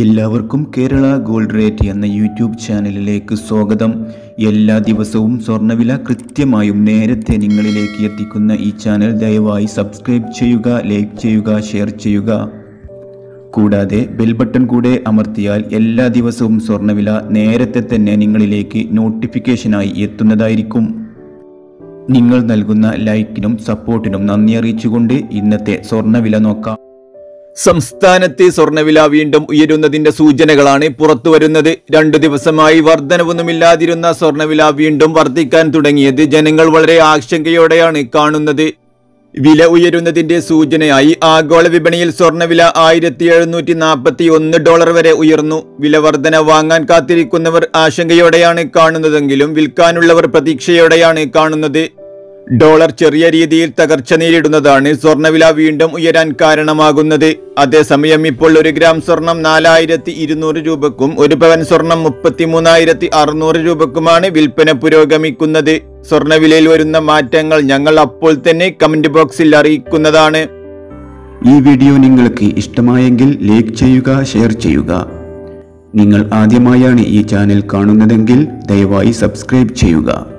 എല്ലാവർക്കും Kerala gold rate എന്ന YouTube ചാനലിലേക്ക് സ്വാഗതം. എല്ലാ ദിവസവും സ്വർണവില കൃത്യമായും നേരത്തെ നിങ്ങളിലേക്ക് എത്തിക്കുന്ന ഈ ചാനൽ ദയവായി സബ്സ്ക്രൈബ് ചെയ്യുക ലൈക്ക് ചെയ്യുക ഷെയർ ചെയ്യുക. കൂടാതെ ബെൽ ബട്ടൺ കൂടെ അമർത്തിയാൽ എല്ലാ ദിവസവും സ്വർണവില നേരത്തെ തന്നെ നിങ്ങളിലേക്ക് നോട്ടിഫിക്കേഷനായി എത്തുന്നതായിരിക്കും. നിങ്ങൾ നൽകുന്ന ലൈക്കിനും സപ്പോർട്ടിനും നന്ദി അറിയിച്ചുകൊണ്ട് ഇന്നത്തെ സ്വർണവില നോക്കാം. സംസ്ഥാനത്ത് സ്വർണവില വീണ്ടും ഉയരുന്നതിന്റെ സൂചനകളാണ് പുറത്തുവരുന്നത് രണ്ടു ദിവസമായി വർധനവൊന്നുമില്ലാതിരുന്ന സ്വർണവില വീണ്ടും വർദ്ധിക്കാൻ തുടങ്ങിയത് ജനങ്ങൾ വളരെ ആശങ്കയോടെയാണ് കാണുന്നത്. വില ഉയരുന്നതിന്റെ സൂചനയായി ആഗോള വിപണിയിൽ സ്വർണവില ആയിരത്തി എഴുന്നൂറ്റി നാൽപ്പത്തി ഒന്ന് ഡോളർ വരെ ഉയർന്നു. വില വർധന വാങ്ങാൻ കാത്തിരിക്കുന്നവർ ആശങ്കയോടെയാണ് കാണുന്നതെങ്കിലും വിൽക്കാനുള്ളവർ പ്രതീക്ഷയോടെയാണ് കാണുന്നത്. ഡോളർ ചെറിയ രീതിയിൽ തകർച്ച നേരിടുന്നതാണ് സ്വർണവില വീണ്ടും ഉയരാൻ കാരണമാകുന്നത്. അതേസമയം ഇപ്പോൾ ഒരു ഗ്രാം സ്വർണം നാലായിരത്തി ഇരുന്നൂറ് രൂപക്കും ഒരു പവൻ സ്വർണം മുപ്പത്തിമൂന്നായിരത്തി അറുന്നൂറ് രൂപക്കുമാണ് വിൽപ്പന പുരോഗമിക്കുന്നത്. സ്വർണവിലയിൽ വരുന്ന മാറ്റങ്ങൾ ഞങ്ങൾ അപ്പോൾ തന്നെ കമന്റ് ബോക്സിൽ അറിയിക്കുന്നതാണ്. ഈ വീഡിയോ നിങ്ങൾക്ക് ഇഷ്ടമായെങ്കിൽ ലൈക്ക് ചെയ്യുക ഷെയർ ചെയ്യുക. നിങ്ങൾ ആദ്യമായാണ് ഈ ചാനൽ കാണുന്നതെങ്കിൽ ദയവായി സബ്സ്ക്രൈബ് ചെയ്യുക.